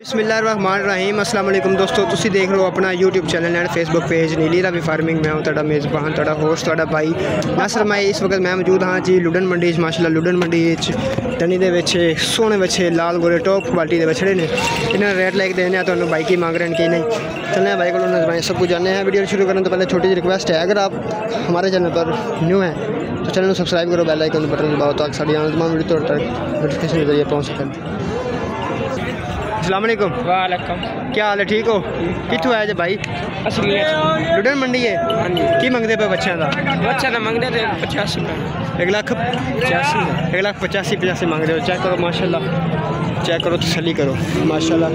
ਬਿਸਮਿਲ੍ਲਾਹਿਰਰਹਿਮਾਨਿਰਰਹੀਮ ਅਸਲਾਮ ਵਾਲੇਕੁਮ ਦੋਸਤੋ ਤੁਸੀਂ ਦੇਖ ਰਹੇ ਹੋ ਆਪਣਾ YouTube channel and Facebook page Nili Ravi farming ਮੈਂ ਹਾਂ ਤੁਹਾਡਾ ਮੇਜ਼ਬਾਨ ਤੁਹਾਡਾ ਹੋਸਟ ਤੁਹਾਡਾ ਭਾਈ ਨਸਰ ਮੈਂ ਇਸ ਵਕਤ ਮੈਂ ਮੌਜੂਦ ਹਾਂ ਜੀ ਲੁਡਨ ਮੰਡੀ 'ਚ ਮਾਸ਼ਾਅੱਲਾ ਲੁਡਨ ਮੰਡੀ ਵਿੱਚ ਟਨੀ ਦੇ ਵਿੱਚ ਸੋਹਣੇ ਬੱਚੇ ਲਾਲ ਗੋਰੇ ਟੌਪ ਕੁਆਲਿਟੀ ਦੇ ਬਛੜੇ ਨੇ ਇਹਨਾਂ ਦਾ ਰੇਟ ਲੈ ਕੇ ਦੇਣੇ ਆ ਤੁਹਾਨੂੰ ਬਾਈ ਕੀ ਮੰਗ ਰਹੇ ਨੇ ਕੀ नहीं चलने हैं भाई को नजमाएं सब कुछ जानने हैं वीडियो शुरू करने तो पहले छोटी सी रिक्वेस्ट है अगर आप हमारे चैनल पर न्यू हैं तो चैनल को सब्सक्राइब करो बेल आइकन बटन दबाओ ताकि साड़ी आने तमाम वीडियो तक नोटिफिकेशन के जरिए पहुँच सकें असलम वालेकुम। क्या हाल है ठीक हो? कितों आए जे भाई? लुडन मंडी है? हाँ की मंगते पे बच्चों का बच्चा ना मंगने तो पचासी एक लख पचासी एक लख पचासी पचासी मंगते हो। चेक करो माशाल्लाह। चेक करो तसली करो। माशाल्लाह।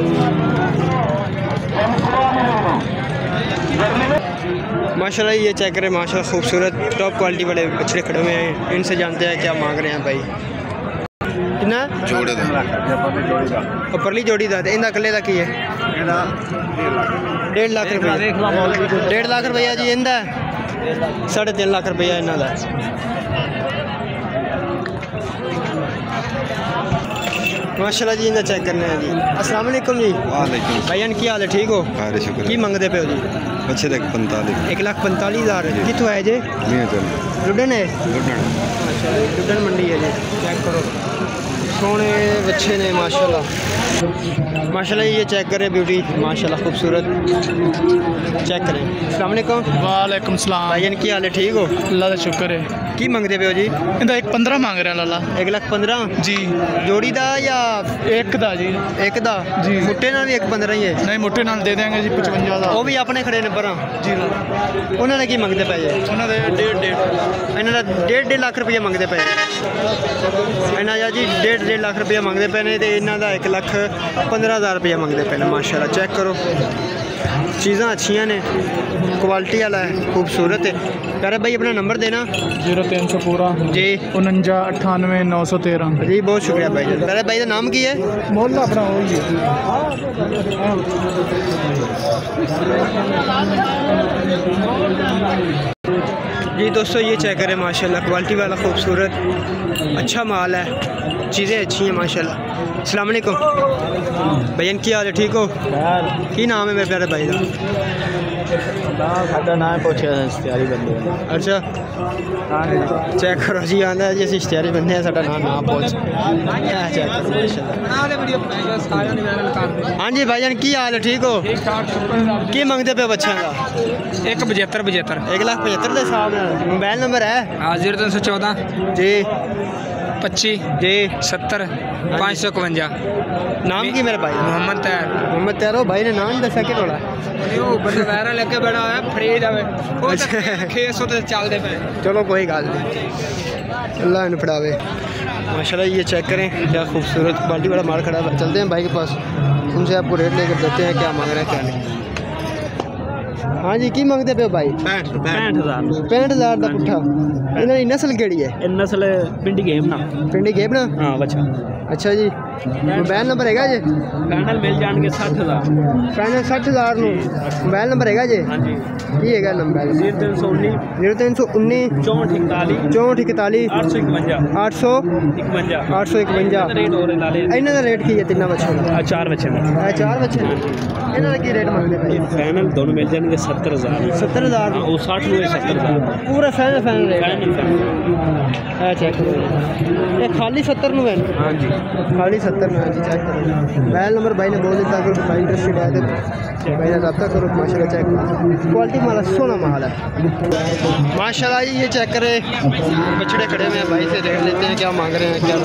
माशाल्लाह ये चेक करें माशाल्लाह खूबसूरत टॉप क्वालिटी वाले बछड़े खड़े हुए हैं। इनसे जानते हैं क्या मांग रहे हैं भाई। ਕਿੰਨਾ? ਜੋੜੇ ਦਾ। ਉੱਪਰਲੀ ਜੋੜੀ ਦਾ ਤੇ ਇਹਦਾ ਇਕੱਲੇ ਦਾ ਕੀ ਹੈ? ਇਹਦਾ 1.5 ਲੱਖ। ਰੁਪਏ। 1.5 ਲੱਖ ਰੁਪਏ। ਜੀ ਇਹਦਾ? 3.5 ਲੱਖ। ਰੁਪਏ ਇਹਨਾਂ ਦਾ। माशाल्लाह जी इनका चेक करने हैं जी। अस्सलाम वालेकुम जी। वालेकुम भाईजान की हाल है ठीक हो? सारे शुक्र की मांगदे पे हो जी? अच्छे तक पैंतालीस। एक लाख पैंतालीस हज़ार। कितों है जे? नहीं चल। लुडन है? लुडन जी लुडन मंडी है जी। चेक करो। सोने बच्चे ने माशाल्लाह ये चेक करें ब्यूटी माशाल्लाह खूबसूरत। चेक करें। अलैक्म वालेकुम सलाम। भाई की हाल है ठीक हो? अल्लाह का शुक्र है। की मंगते पे हो जी? इंदा एक पंद्रह मांग रहे लाला एक लाख पंद्रह? जी। जोड़ी दा या एक दा जी। एक दा? जी। मुट्टे नाल भी एक पंद्रह ही है? नहीं मुट्टे नाल दे देंगे जी पचवंजा दा। वो भी अपने खड़े नंबर हाँ। जी हाँ। उन्होंने की मंगते पे उन्होंने डेढ़ डेढ़ इन्होंने डेढ़ डेढ़ लाख रुपया मंगते पे इन्होंने जी डेढ़ डेढ़ लाख रुपया मंगते पे ने इन्हों का एक लख पंद्रह हज़ार रुपया मंगते पहले माशाला चेक करो। चीजा अच्छी ने क्वालिटी वाला है खूबसूरत है। यार भाई अपना नंबर देना। ज़ीरो तीन सौ पूरा जी। उन्जा अठानवे नौ सौ तेरह। जी बहुत शुक्रिया भाई जान भाई का नाम की है? मोहल्ला अपना जी दोस्तों ये चेक करें माशाल्लाह क्वालिटी वाला खूबसूरत अच्छा माल है। चीज़ें अच्छी हैं माशाल्लाह। अस्सलाम वालेकुम। भैया की हाल है? ठीक हो? की नाम है मेरे प्यारे भाई का अच्छा। चेक करो जी बंदे ना पहुँच हाँ जी की हाल है? ठीक हो? की मंगते पे बच्चों का? एक पचहत्तर पचहत्तर। एक लाख पचहत्तर मोबाइल नंबर है हाँ, ज़ीरो तीन सौ चौदह। जी। पच्ची जी। सत्तर हाँ पाँच सौ इकवंजा नाम की मेरा भाई। मोहम्मद तैर मोहम्मद तैरो भाई ने नाम दसा अच्छा। कि थोड़ा वायरल लगे बड़ा छे सौ तो चलते पे चलो कोई गल नहीं अल्लाह इन फड़ावे। ये चेक करें क्या खूबसूरत बाल्टी बड़ा माल खड़ा चलते हैं भाई के पास। उनसे आपको रेट लेकर देते हैं क्या मांग रहे हैं क्या नहीं। हाँ जी की मंगते पे भाई? पैंठ हज़ार। पैंठ हज़ार का हाँ नस्ल केड़ी नस्ल पिंडी गेबना पिंडी गेबना हाँ बच्चा। अच्छा जी। मोबाइल नंबर है जी? फाइनल मिल जाएँगे सठ हज़ार। फाइनल सठ हज़ार मोबाइल नंबर है हाँ जी। की है नंबर? ज़ीरो तीन सौ उन्नी। ज़ीरो तीन सौ उन्नी। चौंठ इकताली। चौंठ इकताली। आठ सौ इकवंजा। आठ सौ इकवंजा। आठ सौ इकवंजा। इन्हों का रेट की है तिना बच्चों का चार बच्चे चार बच्चे इन्हों की रेट मंगते फाइनल दोनों मिल जाएँगे सत्तर हज़ार। सत्तर हज़ार? हाँ, वो साठ हुए सत्तर हज़ार। पूरा फाइनल फाइनल अच्छा ये खाली सत्तर नु हाँ? जी। खाली सत्तर नु है जी चेक करो। मोबाइल नंबर भाई ने बोल दिया अगर इंटरेस्टेड है तो भाई रब्ता करो माशाल्लाह चेक क्वालिटी माल सोना माल। है माशाल्लाह ये चेक करे। बछड़े खड़े हुए हैं भाई से देख लेते हैं क्या मांग रहे हैं क्या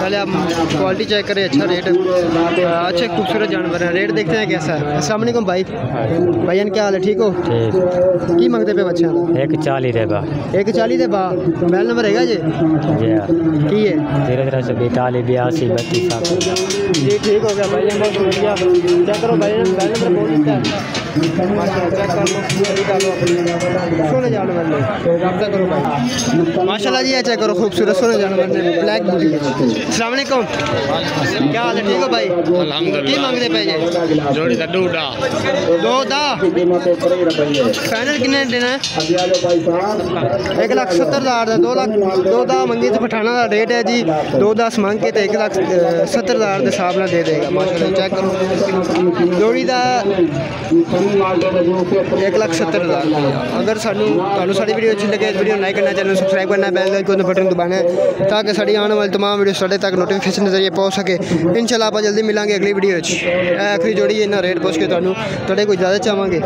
पहले आप क्वालिटी चेक करें अच्छा रेट अच्छे खूबसूरत जानवर हैं। रेट देखते हैं कैसा है। अस्सलाम वालेकुम भाई। भाईजान क्या हाल है ठीक हो? की मंगते पे बच्चे एक चाली देगा एक चाली दे बा। मोबाइल नंबर है जी जी की है? तेरह तेरह सौ बैतालीस बयासी बत्तीस ठीक हो गया भाई बहुत शुक्रिया। चेक करो भाई मोबाइल नंबर बोल देता है माशाल्लाह चेक कर लो सही कर लो अपनी सोने जानवर ने रब्ता करो भाई माशाल्लाह जी ये चेक करो खूबसूरत सोने जानवर ने ब्लैक बुली अस्सलाम वालेकुम क्या हाल है ठीक हो भाई की मंगते पे जी जोड़ी का डूडा दो दा फाइनल किन्ने देना है एक लाख सत्तर हज़ार ਦਾ 2 ਲੱਖ 2 ਦਾ ਮੰਗੀ ਤੇ ਪਠਾਣਾ ਦਾ ਰੇਟ ਹੈ ਜੀ 2 10 ਮੰਗ ਕੇ तो एक लाख सत्तर हज़ार के हिसाब ਨਾਲ ਦੇ ਦੇਗਾ ਮਾਸ਼ਾਅੱਲਾ ਚੈੱਕ ਕਰੋ ਲੋਹੜੀ ਦਾ एक ਲੱਖ सत्तर हज़ार। अगर सूँ सारी वीडियो अच्छी लगे वीडियो लाइक करना चैनल सब्सक्राइब करना बैल ਬੈਲ ਆਈਕਨ ਦਾ ਬਟਨ ताकि साड़ी आने वाली तमाम वीडियो साढ़े तक नोटिफिकेशन के ज़रिए पहुँच सके। इन शाला आप जल्दी मिला अगली वीडियो आखिरी जोड़ी इन्ना रेट पुछ के तहत थोड़े कोई ज़्यादा चाहेंगे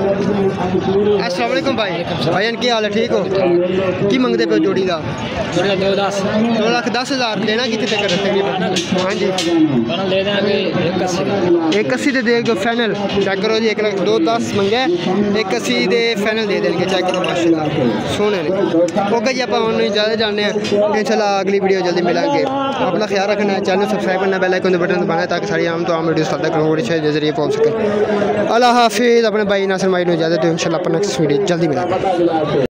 असलम भाई। भाई की हाल है ठीक हो? की मंगते पे जोड़ी का दो लख दस। हज़ार। देना कितने तक हाँ जी। एक अस्सी। तो देख फाइनल चेक करो जी एक दस मंगे एक अस्सी के फाइनल दे देंगे चेक करो माशा सोने ने ओके जी आप उन्होंने ज़्यादा जाने इन शाला अगली वीडियो जल्दी मिलेंगे अपना ख्याल रखना है चैनल सब्सक्राइब करना बेल आइकन बटन दबाना ताकि सारी आम तो आम वीडियो तक नोटिफिकेशन के ज़रिए पहुँच सके अल्लाह हाफिज़ अपने भाई नासर ज़्यादा इजाज़त इन शाला अपना नेक्स्ट वीडियो जल्दी मिलेंगे